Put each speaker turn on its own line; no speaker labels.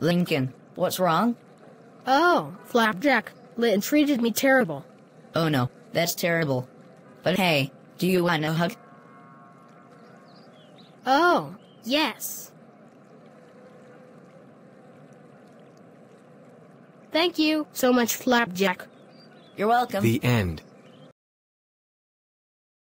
Lincoln, what's wrong?
Oh, Flapjack, Lynn treated me terrible.
Oh no, that's terrible. But hey, do you want a hug?
Oh, yes. Thank you so much, Flapjack.
You're welcome.
The end.